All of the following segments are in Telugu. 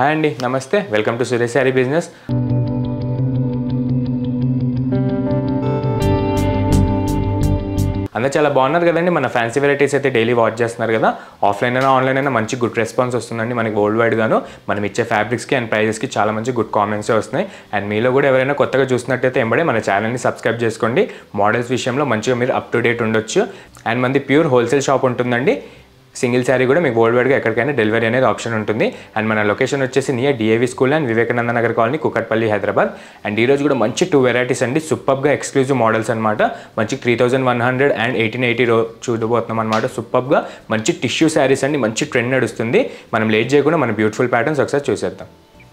హాయ్ అండి నమస్తే. Welcome to Suresh sari business. అందరూ చాలా బాగున్నారు కదండి. మన ఫ్యాన్సీ వెరైటీస్ అయితే డైలీ వాచ్ చేస్తున్నారు కదా. ఆఫ్లైన్ అయినా ఆన్లైన్ అయినా మంచి గుడ్ రెస్పాన్స్ వస్తుందండి మనకి వరల్డ్ వైడ్ గాను. మనం ఇచ్చే ఫ్యాబ్రిక్స్కి అండ్ ప్రైజెస్కి చాలా మంచి గుడ్ కామెంట్స్ వస్తున్నాయి. అండ్ మీలో కూడా ఎవరైనా కొత్తగా చూసినట్టయితే ఎంబడే మన ఛానల్ని సబ్స్క్రైబ్ చేసుకోండి. మోడల్స్ విషయంలో మంచిగా మీరు అప్ టు డేట్ ఉండొచ్చు. అండ్ మంది ప్యూర్ హోల్సేల్ షాప్ ఉంటుందండి. సింగిల్ శారీ కూడా మీకు వరల్డ్ వైడ్గా ఎక్కడికైనా డెలివరీ అనేది ఆప్షన్ ఉంటుంది. అండ్ మన లొకేషన్ వచ్చేసి near DAV school and Vivekananda Nagar colony Kukatpally Hyderabad and ఈ రోజు కూడా మంచి టూ వెరైటీస్ అండి. సూపర్గా ఎక్స్క్లూజివ్ మోడల్స్ అనమాట మంచి three thousand one hundred and eighteen eighty రో చూడబోతున్నాం అనమాట సూపర్గా మంచి టిష్యూ శారీస్ అండి. మంచి ట్రెండ్ నడుస్తుంది. మనం లేట్ చేయకుండా మన బ్యూటిఫుల్ ప్యాటర్న్స్ ఒకసారి చూసేద్దాం.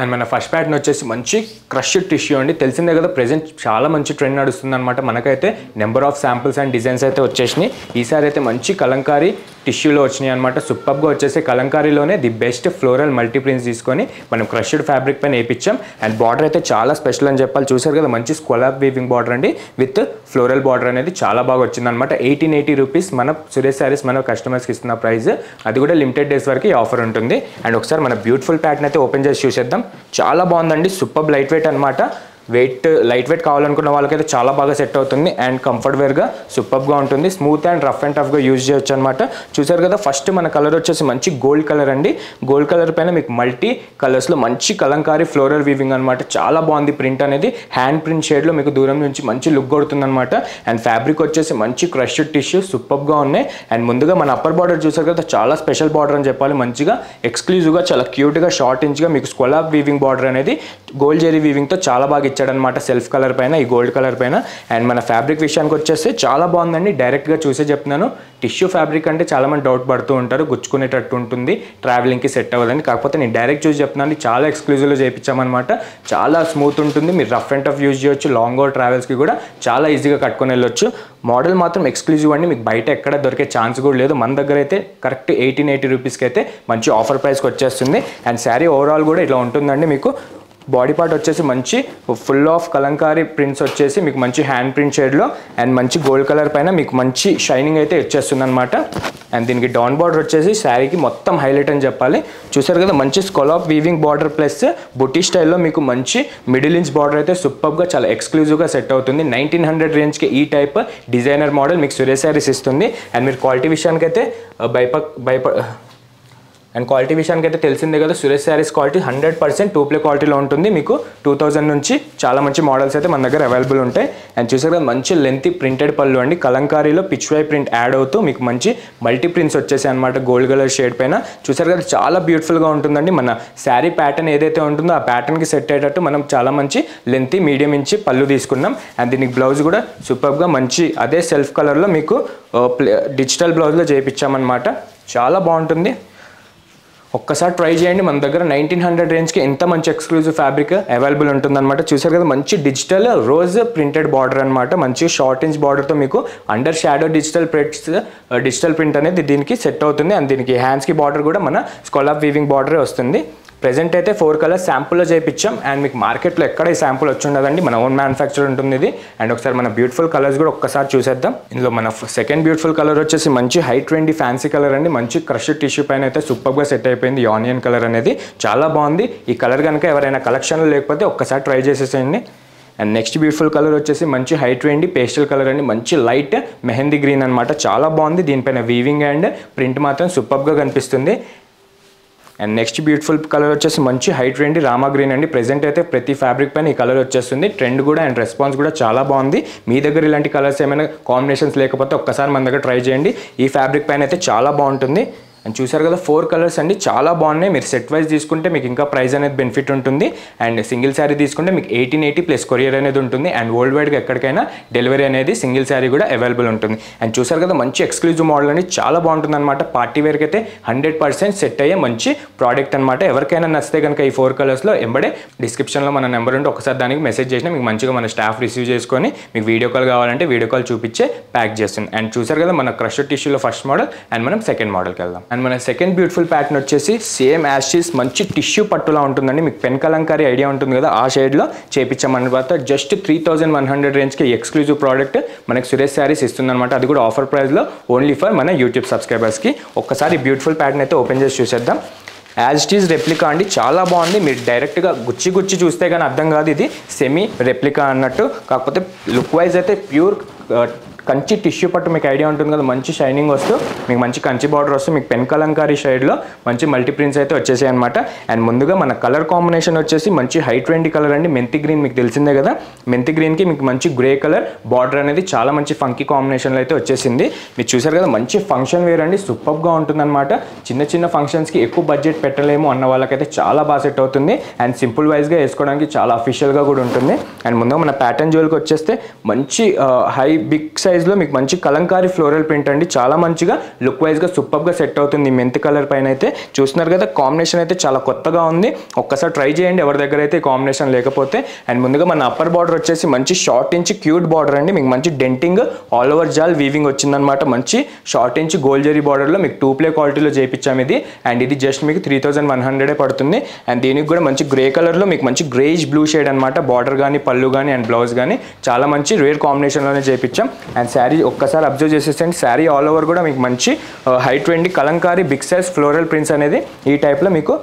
అండ్ మన ఫస్ట్ ప్యాటర్న్ వచ్చేసి మంచి క్రష్ టిష్యూ అండి. తెలిసిందే కదా ప్రెజెంట్ చాలా మంచి ట్రెండ్ నడుస్తుంది అనమాట మనకైతే number of samples and designs అయితే వచ్చేసినాయి. ఈసారి అయితే మంచి కలంకారీ టిష్యూలో వచ్చినాయి అనమాట సూపర్గా వచ్చేసి కలంకారీలోనే the best floral multi prints తీసుకొని మనం క్రష్డ్ ఫ్యాబ్రిక్ పైన వేయించాం అండ్ బార్డర్ అయితే చాలా స్పెషల్ అని చెప్పాలి. చూసారు కదా మంచి స్కొలాబ్ వీవింగ్ బార్డర్ అండి. విత్ ఫ్లోరల్ బార్డర్ అనేది చాలా బాగా వచ్చింది అనమాట ఎయిటీన్ ఎయిటీ రూపీస్ మన సురేష్ శారీస్ మన కస్టమర్స్కి ఇస్తున్న ప్రైస్ అది కూడా లిమిటెడ్ డేస్ వరకు ఈ ఆఫర్ ఉంటుంది. అండ్ ఒకసారి మన బ్యూటిఫుల్ ప్యాటర్న్ అయితే ఓపెన్ చేసి చూసేద్దాం. చాలా బాగుందండి. సూపర్ లైట్ వెయిట్ అనమాట వెయిట్ లైట్ వెయిట్ కావాలనుకున్న వాళ్ళకైతే చాలా బాగా సెట్ అవుతుంది. అండ్ కంఫర్ట్ వేర్గా సూపర్గా ఉంటుంది. స్మూత్ అండ్ రఫ్ అండ్ టఫ్గా యూజ్ చేయొచ్చు అనమాట చూసారు కదా ఫస్ట్ మన కలర్ వచ్చేసి మంచి గోల్డ్ కలర్ అండి. గోల్డ్ కలర్ పైన మీకు మల్టీ కలర్స్లో మంచి కలంకారీ ఫ్లోరల్ వీవింగ్ అనమాట చాలా బాగుంది ప్రింట్ అనేది. హ్యాండ్ ప్రింట్ షేడ్లో మీకు దూరం నుంచి మంచి లుక్ కొడుతుంది అనమాట అండ్ ఫ్యాబ్రిక్ వచ్చేసి మంచి క్రష్డ్ టిష్యూ సూపర్గా ఉన్నాయి. అండ్ ముందుగా మన అప్పర్ బార్డర్ చూసారు కదా చాలా స్పెషల్ బార్డర్ అని చెప్పాలి. మంచిగా ఎక్స్క్లూజివ్గా చాలా క్యూట్గా షార్ట్ ఇంచ్గా మీకు స్కొలాబ్ వీవింగ్ బార్డర్ అనేది గోల్డ్ జెరీ వీవింగ్తో చాలా బాగా ఇచ్చాడనమాట సెల్ఫ్ కలర్ పైన ఈ గోల్డ్ కలర్ పైన. అండ్ మన ఫ్యాబ్రిక్ విషయానికి వచ్చేస్తే చాలా బాగుందండి. డైరెక్ట్గా చూసే చెప్తున్నాను. టిష్యూ ఫ్యాబ్రిక్ అంటే చాలా మంది డౌట్ పడుతూ ఉంటారు. గుచ్చుకునేటట్టు ఉంటుంది. ట్రావెలింగ్కి సెట్ అవ్వదని. కాకపోతే నేను డైరెక్ట్ చూసి చెప్తున్నాను. చాలా ఎక్స్క్లూజివ్లో చేయించామన్నమాట. చాలా స్మూత్ ఉంటుంది. మీరు రఫ్ అండ్ టఫ్ యూజ్ చేయొచ్చు. లాంగ్ ఓవర్ ట్రావెల్స్కి కూడా చాలా ఈజీగా కట్టుకొని వెళ్ళొచ్చు. మోడల్ మాత్రం ఎక్స్క్లూజివ్ అండి. మీకు బయట ఎక్కడ దొరికే ఛాన్స్ కూడా లేదు. మన దగ్గర అయితే కరెక్ట్ ఎయిటీన్ ఎయిటీ రూపీస్కి అయితే మంచి ఆఫర్ ప్రైస్కి వచ్చేస్తుంది. అండ్ శారీ ఓవరాల్ కూడా ఇట్లా ఉంటుందండి మీకు. బాడీ పార్ట్ వచ్చేసి మంచి ఫుల్ ఆఫ్ కలంకారీ ప్రింట్స్ వచ్చేసి మీకు మంచి హ్యాండ్ ప్రింట్ షేడ్లో అండ్ మంచి గోల్డ్ కలర్ పైన మీకు మంచి షైనింగ్ అయితే ఇచ్చేస్తుంది అనమాట అండ్ దీనికి డౌన్ బార్డర్ వచ్చేసి శారీకి మొత్తం హైలైట్ అని చెప్పాలి. చూసారు కదా మంచి స్కొలాప్ వీవింగ్ బార్డర్ ప్లస్ బుటీ స్టైల్లో మీకు మంచి మిడిల్ ఇంచ్ బార్డర్ అయితే సూపర్గా చాలా ఎక్స్క్లూజివ్గా సెట్ అవుతుంది. నైన్టీన్ హండ్రెడ్ రేంజ్కి ఈ టైప్ డిజైనర్ మోడల్ మీకు సురే శారీస్ ఇస్తుంది. అండ్ మీరు క్వాలిటీ విషయానికైతే uh, భయప భయప అండ్ క్వాలిటీ విషయానికి అయితే తెలిసిందే కదా Suresh saris quality hundred percent two ply క్వాలిటీలో ఉంటుంది. మీకు టూ థౌజండ్ నుంచి చాలా మంచి మోడల్స్ అయితే మన దగ్గర అవైలబుల్ ఉంటాయి. అండ్ చూసారు కదా మంచి లెంత్ ప్రింటెడ్ పళ్ళు అండి. కలంకారీలో పిచ్ వై ప్రింట్ యాడ్ అవుతూ మీకు మంచి మల్టీ ప్రింట్స్ వచ్చేసాయి అనమాట గోల్డ్ కలర్ షేడ్ పైన. చూసారు కదా చాలా బ్యూటిఫుల్గా ఉంటుందండి. మన శారీ ప్యాటర్న్ ఏదైతే ఉంటుందో ఆ ప్యాటర్న్కి సెట్ అయ్యేటట్టు మనం చాలా మంచి లెంత్ మీడియం ఇంచి పళ్ళు తీసుకున్నాం. అండ్ దీనికి బ్లౌజ్ కూడా సూపర్గా మంచి అదే సెల్ఫ్ కలర్లో మీకు డిజిటల్ బ్లౌజ్లో చేయించామన్నమాట చాలా బాగుంటుంది. ఒక్కసారి ట్రై చేయండి. మన దగ్గర నైన్టీన్ హండ్రెడ్ రేంజ్కి ఎంత మంచి ఎక్స్క్లూజివ్ ఫ్యాబ్రిక్ అవైలబుల్ ఉంటుందన్నమాట. చూసారు కదా మంచి డిజిటల్ రోజ్ ప్రింటెడ్ బార్డర్ అనమాట మంచి షార్ట్ ఇంచ్ బార్డర్తో మీకు under shadow digital prints digital print అనేది దీనికి సెట్ అవుతుంది. అండ్ దీనికి హ్యాండ్స్కి బార్డర్ కూడా మన స్కాలప్ వీవింగ్ బార్డరే వస్తుంది. ప్రెజెంట్ అయితే ఫోర్ కలర్స్ శాంపుల్లో చేయించాం అండ్ మీకు మార్కెట్లో ఎక్కడ ఈ శాంపుల్ వచ్చి ఉండదండి. మన ఓన్ మ్యానుఫ్యాక్చర్ ఉంటుంది ఇది. అండ్ ఒకసారి మన బ్యూటిఫుల్ కలర్స్ కూడా ఒక్కసారి చూసేద్దాం. ఇందులో మన సెకండ్ బ్యూటిఫుల్ కలర్ వచ్చేసి మంచి హై ట్వంటీ ఫ్యాన్సీ కలర్ అండి. మంచి క్రష్ టిష్యూ పైన అయితే సూపర్గా సెట్ అయిపోయింది ఆనియన్ కలర్ అనేది. చాలా బాగుంది. ఈ కలర్ కనుక ఎవరైనా కలెక్షన్లో లేకపోతే ఒక్కసారి ట్రై చేసేసేయండి. అండ్ నెక్స్ట్ బ్యూటిఫుల్ కలర్ వచ్చేసి మంచి హైట్ రండి పేస్టల్ కలర్ అండి. మంచి లైట్ మెహందీ గ్రీన్ అనమాట చాలా బాగుంది. దీనిపైన వీవింగ్ అండ్ ప్రింట్ మాత్రం సూపర్గా కనిపిస్తుంది. అండ్ నెక్స్ట్ బ్యూటిఫుల్ కలర్ వచ్చేసి మంచి హైట్ రేండి రామా గ్రీన్ అండి. ప్రెసెంట్ అయితే ప్రతి ఫ్యాబ్రిక్ పైన ఈ కలర్ వచ్చేస్తుంది. ట్రెండ్ కూడా అండ్ రెస్పాన్స్ కూడా చాలా బాగుంది. మీ దగ్గర ఇలాంటి కలర్స్ ఏమైనా కాంబినేషన్స్ లేకపోతే ఒక్కసారి మన దగ్గర ట్రై చేయండి. ఈ ఫ్యాబ్రిక్ పైన అయితే చాలా బాగుంటుంది. అండ్ చూసారు కదా ఫోర్ కలర్స్ అండి. చాలా బాగున్నాయి. మీరు సెట్ వైజ్ తీసుకుంటే మీకు ఇంకా ప్రైస్ అనేది బెనిఫిట్ ఉంటుంది. అండ్ సింగిల్ శారీ తీసుకుంటే మీకు ఎయిటీన్ ఎయిటీ ప్లస్ కొరియర్ అనేది ఉంటుంది. అండ్ వరల్డ్ వైడ్గా ఎక్కడికైనా డెలివరీ అనేది సింగిల్ శారీ కూడా అవైలబుల్ ఉంటుంది. అండ్ చూసారు కదా మంచి ఎక్స్క్లూజివ్ మోడల్ అండి. చాలా బాగుంటుంది అనమాట పార్టీ వేర్కి అయితే హండ్రెడ్ పర్సెంట్ సెట్ అయ్యే మంచి ప్రోడక్ట్ అనమాట ఎవరికైనా నచ్చితే కనుక ఈ ఫోర్ కలర్స్లో ఎంబడే డిస్క్రిప్షన్లో మన నెంబర్ ఉంటే ఒకసారి దానికి మెసేజ్ చేసినా మీకు మంచిగా మన స్టాఫ్ రిసీవ్ చేసుకొని మీకు వీడియో కాల్ కావాలంటే వీడియో కాల్ చూపించే ప్యాక్ చేస్తుంది. అండ్ చూసారు కదా మన క్రష్ టిష్యూలో ఫస్ట్ మోడల్ అండ్ మనం సెకండ్ మోడల్కి వెళ్దాం. అండ్ మన సెకండ్ బ్యూటిఫుల్ ప్యాటర్న్ వచ్చేసి సేమ్ యాషీస్ మంచి టిష్యూ పట్టులా ఉంటుందండి. మీకు పెన్ కలంకారీ ఐడియా ఉంటుంది కదా ఆ షేడ్లో చేపించామన్న తర్వాత just three thousand one hundred రేంజ్కి ఎక్స్క్లూజివ్ ప్రోడక్ట్ మనకి సురేష్ శారీస్ ఇస్తుందన్నమాట. అది కూడా ఆఫర్ ప్రైస్లో ఓన్లీ ఫర్ మన యూట్యూబ్ సబ్స్క్రైబర్స్కి ఒక్కసారి బ్యూటిఫుల్ ప్యాటర్న్ అయితే ఓపెన్ చేసి చూసేద్దాం. యాజ్ ఇట్ ఈజ్ రెప్లికా అండి. చాలా బాగుంది. మీరు డైరెక్ట్గా గుచ్చి గుచ్చి చూస్తే కానీ అర్థం కాదు ఇది. సెమీ రెప్లికా అన్నట్టు. కాకపోతే లుక్ వైజ్ అయితే ప్యూర్ కంచి టిష్యూ పట్టు మీకు ఐడియా ఉంటుంది కదా మంచి షైనింగ్ వస్తూ మీకు మంచి కంచి బార్డర్ వస్తూ మీకు పెన్ కలంకారీ షేడ్లో మంచి మల్టీ ప్రింట్స్ అయితే వచ్చేసాయి అనమాట అండ్ ముందుగా మన కలర్ కాంబినేషన్ వచ్చేసి మంచి హై ట్వంటీ కలర్ అండి మెంతి గ్రీన్ మీకు తెలిసిందే కదా. మెంతి గ్రీన్కి మీకు మంచి గ్రే కలర్ బార్డర్ అనేది చాలా మంచి ఫంకీ కాంబినేషన్లో అయితే వచ్చేసింది. మీరు చూసారు కదా మంచి ఫంక్షన్ వేర్ అండి సూపర్గా ఉంటుందన్నమాట చిన్న చిన్న ఫంక్షన్స్కి ఎక్కువ బడ్జెట్ పెట్టలేము అన్న వాళ్ళకైతే చాలా బాగా సెట్ అవుతుంది. అండ్ సింపుల్ వైజ్గా వేసుకోవడానికి చాలా అఫీషియల్గా కూడా ఉంటుంది. అండ్ ముందుగా మన ప్యాటర్న్ జ్యువెల్కి వచ్చేస్తే మంచి uh, హై బిగ్ సైజ్లో మీకు మంచి కలంకారీ ఫ్లోరల్ ప్రింట్ అండి. చాలా మంచిగా లుక్ వైజ్గా సూపర్గా సెట్ అవుతుంది మెంత్ మెంతి కలర్ పైన అయితే. చూస్తున్నారు కదా కాంబినేషన్ అయితే చాలా కొత్తగా ఉంది. ఒక్కసారి ట్రై చేయండి ఎవరి దగ్గర అయితే కాంబినేషన్ లేకపోతే. అండ్ ముందుగా మన అప్పర్ బార్డర్ వచ్చేసి మంచి షార్ట్ ఇంచ్ క్యూట్ బార్డర్ అండి. మీకు మంచి డెంటింగ్ ఆల్ ఓవర్ జాల్ వీవింగ్ వచ్చిందనమాట మంచి షార్ట్ ఇంచ్ గోల్డ్ జరీ బార్డర్లో మీకు టూ ప్లే క్వాలిటీలో చేయించాము ఇది. అండ్ ఇది జస్ట్ మీకు త్రీ థౌసండ్ వన్ హండ్రెడే పడుతుంది. అండ్ దీనికి కూడా మంచి గ్రే కలర్లో మీకు మంచి గ్రేష్ బ్లూ షేడ్ అనమాట బార్డర్ కానీ పళ్ళు కానీ అండ్ బ్లౌజ్ కానీ చాలా మంచి రేర్ కాంబినేషన్లోనే చేయించాం అండ్ శారీ ఒక్కసారి అబ్జర్వ్ చేసేసండి శారీ ఆల్ ఓవర్ కూడా మీకు మంచి uh, హైట్ వెండి Kalamkari big size floral prints అనేది ఈ టైప్లో మీకు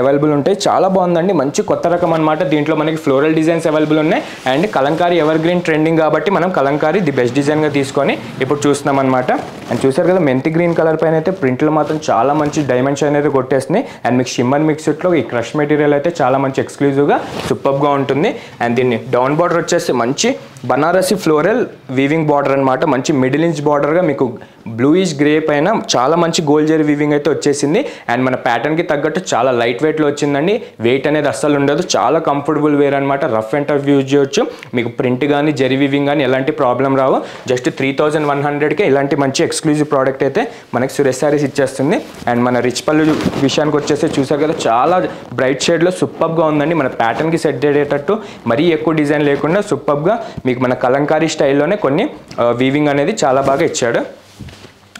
అవైలబుల్ ఉంటాయి. చాలా బాగుందండి. మంచి కొత్త రకం అనమాట దీంట్లో మనకి ఫ్లోరల్ డిజైన్స్ అవైలబుల్ ఉన్నాయి. And Kalamkari evergreen trending కాబట్టి మనం కలంకారీ ది బెస్ట్ డిజైన్గా తీసుకొని ఇప్పుడు చూస్తున్నాం అనమాట అండ్ చూసారు కదా మెంతి గ్రీన్ కలర్ పైన అయితే ప్రింట్లు మాత్రం చాలా మంచి డైమెన్షన్ అనేది కొట్టేస్తున్నాయి అండ్ మీకు షిమ్మర్ మిక్స్డ్లో ఈ క్రష్ మెటీరియల్ అయితే చాలా మంచి ఎక్స్క్లూజివ్గా సూపర్గా ఉంటుంది. అండ్ దీన్ని డౌన్ బార్డర్ వచ్చేసి మంచి బనారసి ఫ్లోరల్ వీవింగ్ బార్డర్ అనమాట మంచి మిడిల్ ఇంచ్ బార్డర్గా మీకు బ్లూయిష్ గ్రే పైన చాలా మంచి గోల్డ్ జరీ వీవింగ్ అయితే వచ్చేసింది. అండ్ మన ప్యాటర్న్కి తగ్గట్టు చాలా లైట్ వెయిట్లో వచ్చిందండి. వెయిట్ అనేది అస్సలు ఉండదు. చాలా కంఫర్టబుల్ వేర్ అనమాట రఫ్ అండ్ టఫ్ యూజ్ చేయొచ్చు. మీకు ప్రింట్ కానీ జరీ వీవింగ్ కానీ ఎలాంటి ప్రాబ్లం రావు. జస్ట్ త్రీ థౌజండ్ వన్ హండ్రెడ్కే ఇలాంటి మంచి ఎక్స్క్లూజివ్ ప్రోడక్ట్ అయితే మనకి సురేష్ సారీస్ ఇచ్చేస్తుంది. అండ్ మన రిచ్ పళ్ళు విషయానికి వచ్చేసి చూసారు కదా చాలా బ్రైట్ షేడ్లో సూపర్గా ఉందండి. మన ప్యాటర్న్కి సెట్ అయ్యేటట్టు మరీ ఎక్కువ డిజైన్ లేకుండా సూపర్గా మీకు మన కలంకారీ స్టైల్లోనే కొన్ని వీవింగ్ అనేది చాలా బాగా ఇచ్చాడు.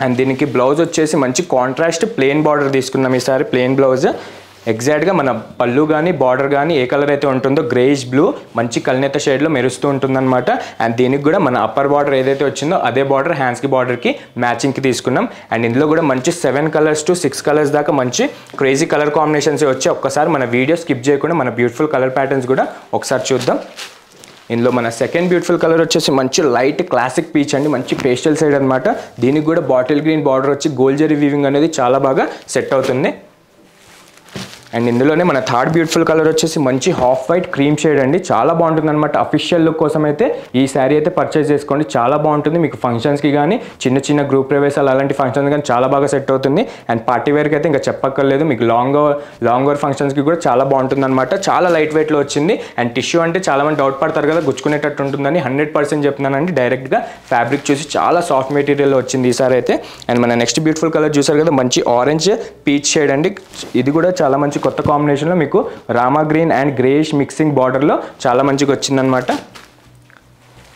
అండ్ దీనికి బ్లౌజ్ వచ్చేసి మంచి కాంట్రాస్ట్ ప్లెయిన్ బార్డర్ తీసుకున్నాం ఈసారి. ప్లెయిన్ బ్లౌజ్ ఎగ్జాక్ట్గా మన పళ్ళు కానీ బార్డర్ కానీ ఏ కలర్ అయితే ఉంటుందో గ్రేయిష్ బ్లూ మంచి కల్నేత షేడ్లో మెరుస్తూ ఉంటుందన్నమాట. అండ్ దీనికి కూడా మన అప్పర్ బార్డర్ ఏదైతే వచ్చిందో అదే బార్డర్ హ్యాండ్స్కి బార్డర్కి మ్యాచింగ్కి తీసుకున్నాం. అండ్ ఇందులో కూడా మంచి seven colours to six colours దాకా మంచి క్రేజీ కలర్ కాంబినేషన్స్ వచ్చి ఒక్కసారి మన వీడియో స్కిప్ చేయకుండా మన బ్యూటిఫుల్ కలర్ ప్యాటర్న్స్ కూడా ఒకసారి చూద్దాం. ఇందులో మన సెకండ్ బ్యూటిఫుల్ కలర్ వచ్చేసి మంచి లైట్ క్లాసిక్ పీచ్ అండి మంచి పేస్టల్ సైడ్ అనమాట దీనికి కూడా బాటిల్ గ్రీన్ బార్డర్ వచ్చి గోల్జరీ వీవింగ్ అనేది చాలా బాగా సెట్ అవుతుంది. అండ్ ఇందులోనే మన థర్డ్ బ్యూటిఫుల్ కలర్ వచ్చేసి మంచి హాఫ్ వైట్ క్రీమ్ షేడ్ అండి. చాలా బాగుంటుంది అనమాట అఫీషియల్ లుక్ కోసం అయితే ఈ శారీ అయితే పర్చేస్ చేసుకోండి. చాలా బాగుంటుంది. మీకు ఫంక్షన్స్కి కానీ చిన్న చిన్న గ్రూప్ ప్రవేశాలు అలాంటి ఫంక్షన్స్ కానీ చాలా బాగా సెట్ అవుతుంది. అండ్ పార్టీ వేర్కి అయితే ఇంకా చెప్పక్కర్లేదు. మీకు లాంగ్ లాంగ్ ఓవర్ ఫంక్షన్స్కి కూడా చాలా బాగుంటుంది అనమాట చాలా లైట్ వెయిట్లో వచ్చింది. అండ్ టిష్యూ అంటే చాలా మంది డౌట్ పడతారు కదా గుచ్చుకునేటట్టు ఉంటుందని హండ్రెడ్ పర్సెంట్ చెప్తున్నానండి. డైరెక్ట్గా ఫ్యాబ్రిక్ చూసి చాలా సాఫ్ట్ మెటీరియల్ వచ్చింది ఈసారి అయితే. అండ్ మన నెక్స్ట్ బ్యూటిఫుల్ కలర్ చూసారు కదా మంచి ఆరెంజ్ పీచ్ షేడ్ అండి. ఇది కూడా చాలా మంచి కొత్త కాంబినేషన్లో మీకు Rama green and greyish mixing బార్డర్లో చాలా మంచిగా వచ్చిందనమాట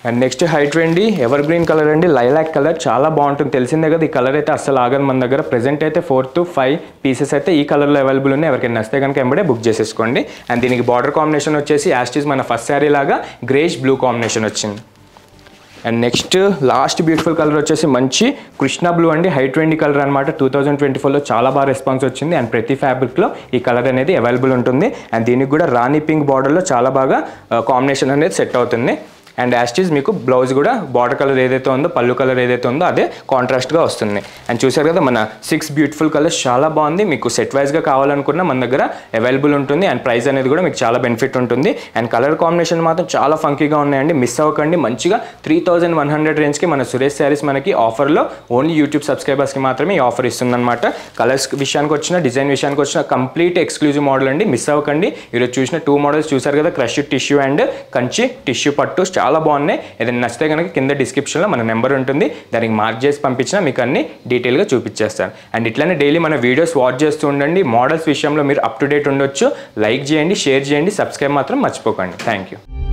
అండ్ నెక్స్ట్ హైట్ వెండి ఎవర్ గ్రీన్ కలర్ అండి? Lilac colour. చాలా బాగుంటుంది. తెలిసిందే కదా ఈ కలర్ అయితే అస్సలు ఆగదు మన దగ్గర. ప్రెసెంట్ అయితే ఫోర్ టు ఫైవ్ పీసెస్ అయితే ఈ కలర్లో అవైలబుల్ ఉన్నాయి. ఎవరికైనా నస్తే కనుక ఎంబడే బుక్ చేసేసుకోండి. అండ్ దీనికి బార్డర్ కాంబినేషన్ వచ్చేసి యాస్టీస్ మన ఫస్ట్ శారీ లాగా గ్రేష్ బ్లూ కాంబినేషన్ వచ్చింది. And next last beautiful colour వచ్చేసి మంచి కృష్ణ బ్లూ అండి. హై ట్వంటీ కలర్ అనమాట టూ థౌజండ్ ట్వంటీ ఫోర్లో చాలా బాగా రెస్పాన్స్ వచ్చింది. అండ్ ప్రతి ఫ్యాబ్రిక్లో ఈ కలర్ అనేది అవైలబుల్ ఉంటుంది. అండ్ దీనికి కూడా రాణి పింక్ బార్డర్లో చాలా బాగా uh, కాంబినేషన్ అనేది సెట్ అవుతుంది. అండ్ యాస్టీజ్ మీకు బ్లౌజ్ కూడా బార్డర్ కలర్ ఏదైతే ఉందో పళ్ళు కలర్ ఏదైతే ఉందో అదే కాంట్రాస్ట్గా వస్తుంది. అండ్ చూసారు కదా మన సిక్స్ బ్యూటిఫుల్ కలర్స్ చాలా బాగుంది. మీకు సెట్ వైజ్గా కావాలనుకున్న మన దగ్గర అవైలబుల్ ఉంటుంది. అండ్ ప్రైస్ అనేది కూడా మీకు చాలా బెనిఫిట్ ఉంటుంది. అండ్ కలర్ కాంబినేషన్ మాత్రం చాలా ఫంకీగా ఉన్నాయండి. మిస్ అవ్వకండి. మంచిగా త్రీ థౌజండ్ వన్ హండ్రెడ్ రేంజ్కి మన సురేష్ శారీస్ మనకి ఆఫర్లో ఓన్లీ యూట్యూబ్ సబ్స్క్రైబర్స్కి మాత్రమే ఈ ఆఫర్ ఇస్తుందన్నమాట. కలర్స్ విషయానికి వచ్చిన డిజైన్ విషయానికి వచ్చిన కంప్లీట్ ఎక్స్క్లూజివ్ మోడల్ అండి. మిస్ అవ్వకండి. ఈరోజు చూసిన టూ మోడల్స్ చూసారు కదా crush tissue and Kanchi tissue పట్టు చాలా బాగున్నాయి. ఏదైనా నచ్చితే కనుక కింద డిస్క్రిప్షన్లో మన నెంబర్ ఉంటుంది. దానికి మార్క్ చేసి పంపించినా మీకు అన్ని డీటెయిల్గా చూపించేస్తాను. అండ్ ఇట్లానే డైలీ మన వీడియోస్ వాచ్ చేస్తూ ఉండండి. మోడల్స్ విషయంలో మీరు అప్ టు డేట్ ఉండొచ్చు. లైక్ చేయండి షేర్ చేయండి సబ్స్క్రైబ్ మాత్రం మర్చిపోకండి. Thank you